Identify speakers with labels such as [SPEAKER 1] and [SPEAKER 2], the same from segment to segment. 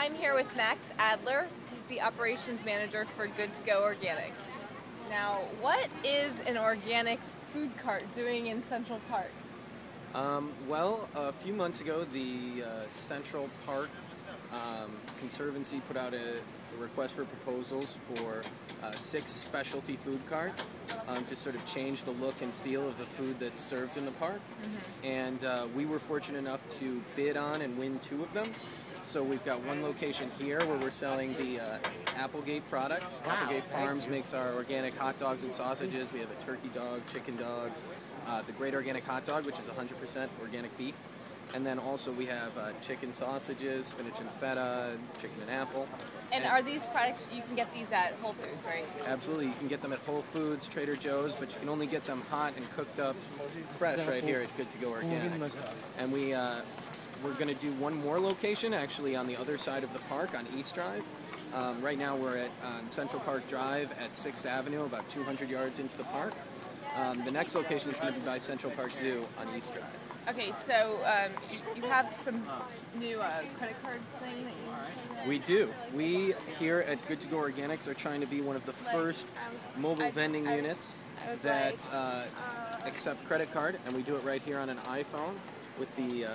[SPEAKER 1] I'm here with Max Adler. He's the operations manager for Good to Go Organics. Now, what is an organic food cart doing in Central Park?
[SPEAKER 2] Um, well, a few months ago, the uh, Central Park um, Conservancy put out a, request for proposals for uh, six specialty food carts um, to sort of change the look and feel of the food that's served in the park. Mm-hmm. And uh, we were fortunate enough to bid on and win two of them. So we've got one location here where we're selling the uh, Applegate products. Wow. Applegate Farms makes our organic hot dogs and sausages. We have a turkey dog, chicken dog, uh, the Great Organic Hot Dog, which is 100% organic beef. And then also we have uh, chicken sausages, spinach and feta, chicken and apple.
[SPEAKER 1] And, and, are these products, you can get these at Whole Foods, right?
[SPEAKER 2] Absolutely. You can get them at Whole Foods, Trader Joe's, but you can only get them hot and cooked up fresh right here at Good To Go Organics. And we, uh, we're going to do one more location actually on the other side of the park on East Drive. Um, right now we're at on Central Park Drive at 6th Avenue, about 200 yards into the park. Um, the next location is going to be by Central Park Zoo on East Drive.
[SPEAKER 1] Okay, so um, you have some new uh, credit card thing that you.
[SPEAKER 2] We do. We here at Good to Go Organics are trying to be one of the first mobile vending units that uh, accept credit card, and we do it right here on an iPhone with the uh,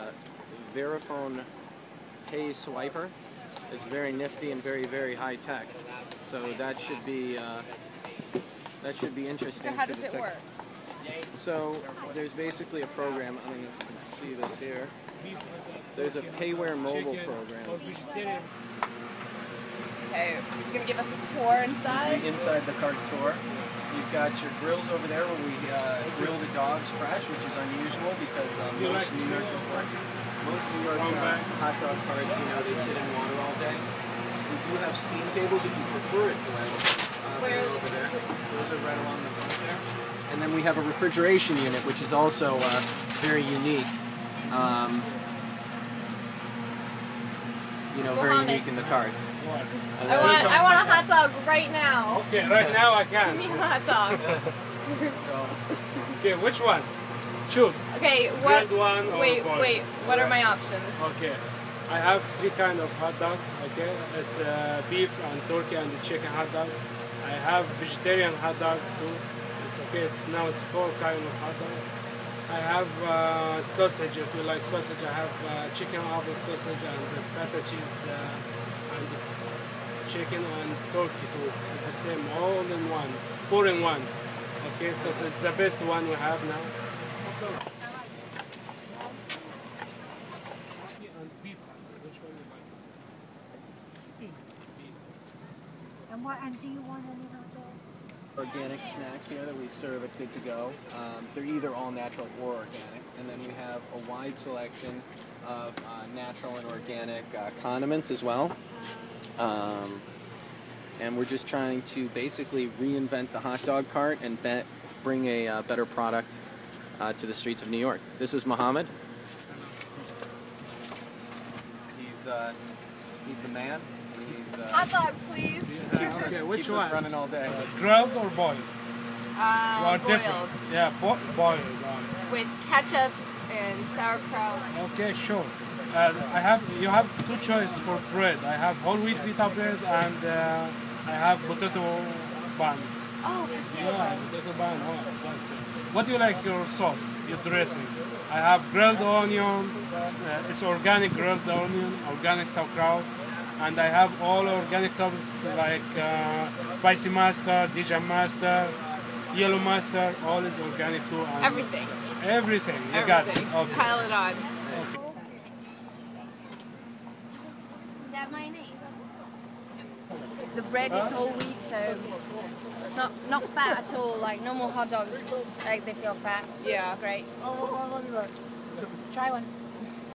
[SPEAKER 2] Verifone Pay Swiper. It's very nifty and very, very high tech. So that should be uh, that should be interesting
[SPEAKER 1] so how
[SPEAKER 2] to
[SPEAKER 1] does
[SPEAKER 2] the
[SPEAKER 1] it work?
[SPEAKER 2] So there's basically a program. I don't know if you can see this here. There's a Payware mobile program.
[SPEAKER 1] Okay, you're gonna give us a tour inside.
[SPEAKER 2] inside the cart tour. You've got your grills over there where we uh, grill the dogs fresh, which is unusual because um, most New York most New York uh, hot dog carts, you know, they sit in water all day. We do have steam tables if you prefer it Uh, Where over there. Those are right along the front there. And then we have a refrigeration unit, which is also uh, very unique. Um, you know, very unique in the carts.
[SPEAKER 1] I want, I want a hot dog right now.
[SPEAKER 3] Okay, right now I can.
[SPEAKER 1] Give me a hot dog.
[SPEAKER 3] so, okay, which one? Choose.
[SPEAKER 1] Okay, what? One wait, wait. What are my options?
[SPEAKER 3] Okay, I have three kind of hot dog. Okay, it's uh, beef and turkey and the chicken hot dog. I have vegetarian hot dog too. It's okay. It's now it's four kind of hot dog. I have uh, sausage. If you like sausage, I have uh, chicken apple sausage and the feta cheese uh, and chicken and turkey too. It's the same, all in one, four in one. Okay, so it's the best one we have now.
[SPEAKER 4] And what? And do you want any?
[SPEAKER 2] Organic snacks here that we serve at Good to Go. Um, they're either all natural or organic, and then we have a wide selection of uh, natural and organic uh, condiments as well. Um, and we're just trying to basically reinvent the hot dog cart and bring a uh, better product uh, to the streets of New York. This is Mohammed. He's uh, he's the man. He's, uh,
[SPEAKER 1] Hot dog, please.
[SPEAKER 3] Keeps okay, which
[SPEAKER 2] keeps
[SPEAKER 3] one?
[SPEAKER 2] running all day.
[SPEAKER 3] Uh, grilled or boiled?
[SPEAKER 1] Uh, boiled. Different.
[SPEAKER 3] Yeah, bo boiled.
[SPEAKER 1] With ketchup and sauerkraut.
[SPEAKER 3] Okay, sure. Uh, I have you have two choices for bread. I have whole wheat pita bread and uh, I have potato bun.
[SPEAKER 1] Oh, potato
[SPEAKER 3] yeah, potato bun. Oh, what do you like your sauce, your dressing? I have grilled onion, uh, it's organic grilled onion, organic sauerkraut, and I have all organic toppings like uh, spicy mustard, Dijon mustard, yellow mustard, all is organic too.
[SPEAKER 1] Everything.
[SPEAKER 3] Everything, you
[SPEAKER 1] Everything.
[SPEAKER 3] got it.
[SPEAKER 1] Okay. Pile it on.
[SPEAKER 4] Okay. Is that mayonnaise? The bread is whole wheat, so it's not not fat at all. Like normal hot dogs, like they feel fat.
[SPEAKER 1] Yeah,
[SPEAKER 4] it's great. Try one.